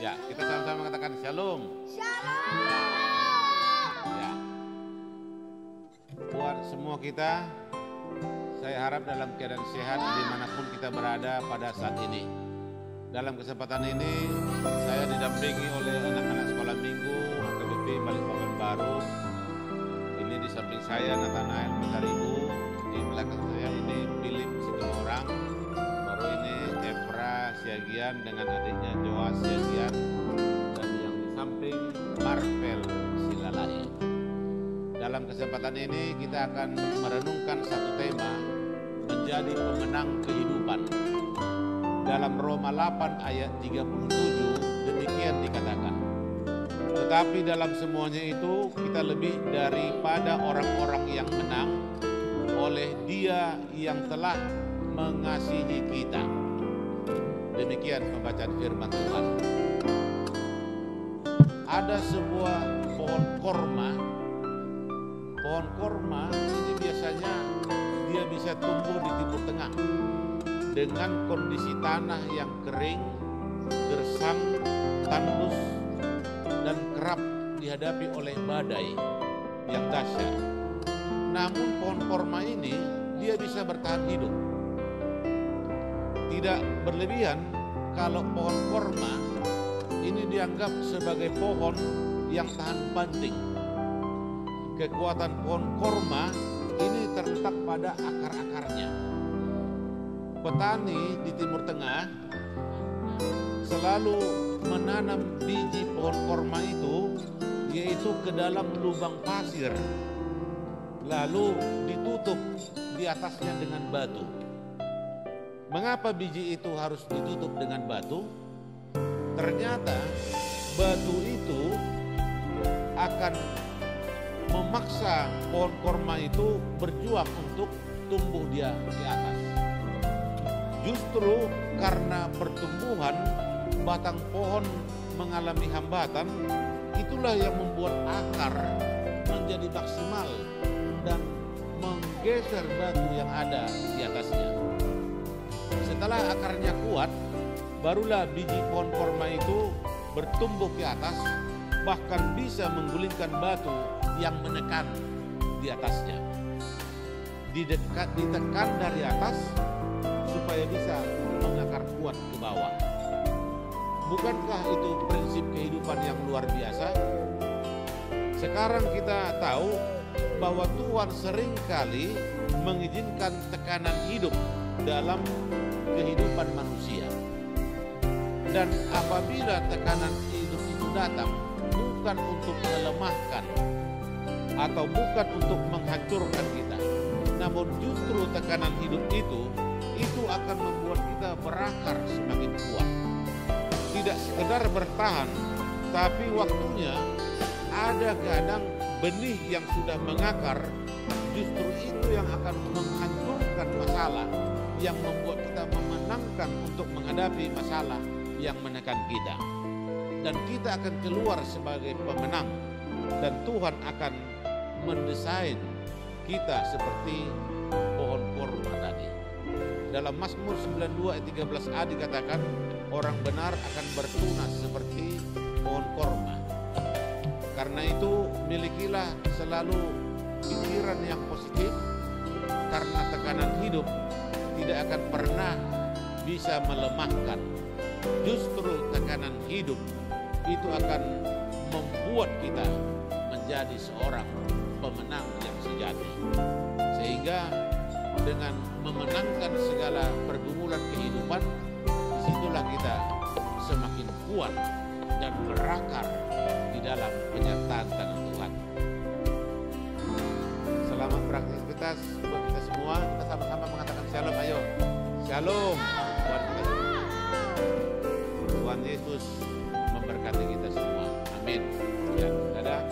Ya, kita sama-sama mengatakan shalom. Ya. Buat semua kita, saya harap dalam keadaan sehat di mana pun kita berada pada saat ini. Dalam kesempatan ini, saya didampingi oleh anak-anak sekolah minggu HKBP Balikpapan Baru. Ini di samping saya Nathanael Pasaribu, Evra Siagian dengan adiknya Joas Siagian, dan yang di samping Marvel Silalai. Dalam kesempatan ini kita akan merenungkan satu tema menjadi pemenang kehidupan. Dalam Roma 8 ayat 37 demikian dikatakan. Tetapi dalam semuanya itu kita lebih daripada orang-orang yang menang oleh Dia yang telah mengasihi kita. Demikian pembacaan firman Tuhan. Ada sebuah pohon korma. Pohon korma ini biasanya dia bisa tumbuh di timur tengah dengan kondisi tanah yang kering, gersang, tandus, dan kerap dihadapi oleh badai yang dahsyat. Namun pohon korma ini dia bisa bertahan hidup. Tidak berlebihan kalau pohon korma ini dianggap sebagai pohon yang tahan banting. Kekuatan pohon korma ini terletak pada akar-akarnya. Petani di Timur Tengah selalu menanam biji pohon korma itu yaitu ke dalam lubang pasir lalu ditutup di atasnya dengan batu. Mengapa biji itu harus ditutup dengan batu? Ternyata batu itu akan memaksa pohon korma itu berjuang untuk tumbuh dia di atas. Justru karena pertumbuhan batang pohon mengalami hambatan, itulah yang membuat akar menjadi maksimal dan menggeser batu yang ada di atasnya. Setelah akarnya kuat, barulah biji pohon korma itu bertumbuh ke atas, bahkan bisa menggulingkan batu yang menekan di atasnya. Didekat, ditekan dari atas supaya bisa mengakar kuat ke bawah. Bukankah itu prinsip kehidupan yang luar biasa? Sekarang kita tahu bahwa Tuhan sering kali mengizinkan tekanan hidup dalam kehidupan manusia. Dan apabila tekanan hidup itu datang bukan untuk melemahkan atau bukan untuk menghancurkan kita, namun justru tekanan hidup itu itu akan membuat kita berakar semakin kuat. Tidak sekedar bertahan, tapi waktunya ada kadang benih yang sudah mengakar, justru itu yang akan menghancurkan masalah, yang membuat kita memenangkan untuk menghadapi masalah yang menekan kita. Dan kita akan keluar sebagai pemenang, dan Tuhan akan mendesain kita seperti pohon korma tadi. Dalam Mazmur 92 ayat 13a dikatakan orang benar akan bertunas seperti pohon korma. Karena itu milikilah selalu pikiran yang positif karena tekanan hidup tidak akan pernah bisa melemahkan. Justru tekanan hidup itu akan membuat kita menjadi seorang pemenang yang sejati. Sehingga dengan memenangkan segala pergumulan kehidupan, di situlah kita semakin kuat dan berakar di dalam penyertaan Shalom. Tuhan Yesus memberkati kita semua. Amin. Ya, dadah.